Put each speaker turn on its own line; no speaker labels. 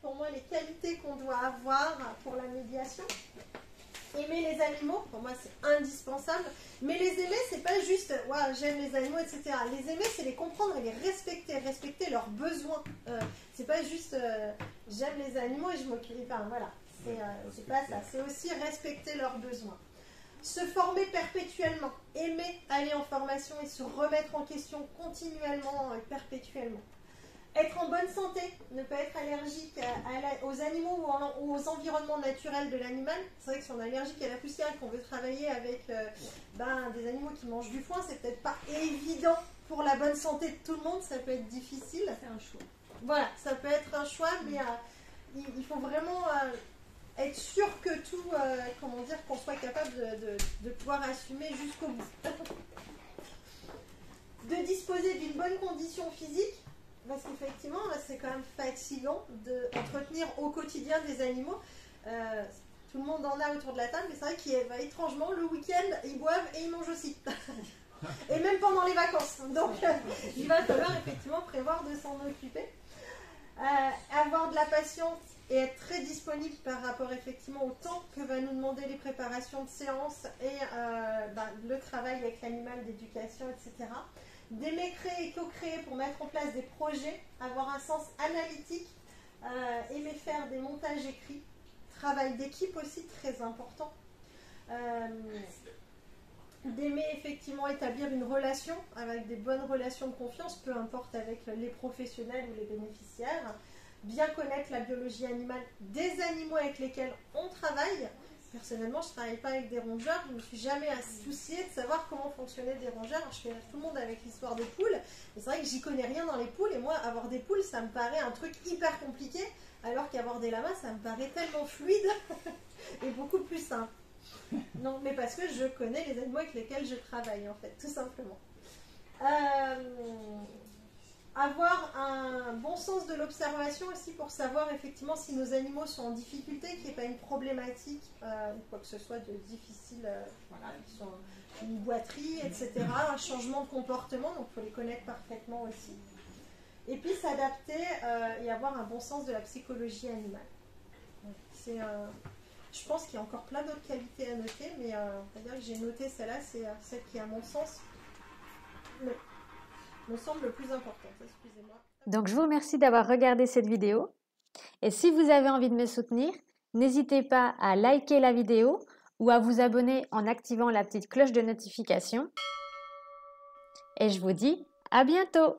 Pour moi, les qualités qu'on doit avoir pour la médiation. Aimer les animaux, pour moi c'est indispensable. Mais les aimer, c'est pas juste ouais, j'aime les animaux, etc. Les aimer, c'est les comprendre et les respecter, respecter leurs besoins. Euh, c'est pas juste euh, j'aime les animaux et je m'occupe. Enfin voilà, c'est euh, pas ça. C'est aussi respecter leurs besoins. Se former perpétuellement, aimer aller en formation et se remettre en question continuellement et perpétuellement. Être en bonne santé, ne pas être allergique aux animaux ou, aux environnements naturels de l'animal. C'est vrai que si on est allergique à la poussière et qu'on veut travailler avec euh, ben, des animaux qui mangent du foin, c'est peut-être pas évident pour la bonne santé de tout le monde, ça peut être difficile.
C'est un choix.
Voilà, ça peut être un choix, mais euh, il, faut vraiment être sûr que tout, comment dire, qu'on soit capable de pouvoir assumer jusqu'au bout. de disposer d'une bonne condition physique parce qu'effectivement, c'est quand même fatigant d'entretenir au quotidien des animaux. Euh, tout le monde en a autour de la table, mais c'est vrai qu'étrangement, le week-end, ils boivent et ils mangent aussi. et même pendant les vacances. Donc, il va falloir effectivement prévoir de s'en occuper. Euh, avoir de la patience et être très disponible par rapport effectivement au temps que va nous demander les préparations de séance et euh, bah, le travail avec l'animal d'éducation, etc d'aimer créer et co-créer pour mettre en place des projets, avoir un sens analytique, euh, aimer faire des montages écrits, travail d'équipe aussi très important, d'aimer effectivement établir une relation avec des bonnes relations de confiance, peu importe avec les professionnels ou les bénéficiaires, bien connaître la biologie animale des animaux avec lesquels on travaille, Personnellement, je ne travaille pas avec des rongeurs, je ne me suis jamais souciée de savoir comment fonctionnaient des rongeurs. Je fais tout le monde avec l'histoire des poules, mais c'est vrai que j'y connais rien dans les poules, et moi, avoir des poules, ça me paraît un truc hyper compliqué, alors qu'avoir des lamas, ça me paraît tellement fluide et beaucoup plus simple. Non, mais parce que je connais les animaux avec lesquels je travaille, en fait, tout simplement. Euh, avoir un bon sens de l'observation aussi pour savoir effectivement si nos animaux sont en difficulté, qu'il n'y ait pas une problématique euh, quoi que ce soit de difficile, euh, voilà, sont une boiterie, etc., un changement de comportement, donc il faut les connaître parfaitement aussi. Et puis s'adapter et avoir un bon sens de la psychologie animale. C'est, je pense qu'il y a encore plein d'autres qualités à noter, mais que j'ai noté celle-là, c'est celle qui, à mon sens, me semble le plus important.
Donc je vous remercie d'avoir regardé cette vidéo. Et si vous avez envie de me soutenir, n'hésitez pas à liker la vidéo ou à vous abonner en activant la petite cloche de notification. Et je vous dis à bientôt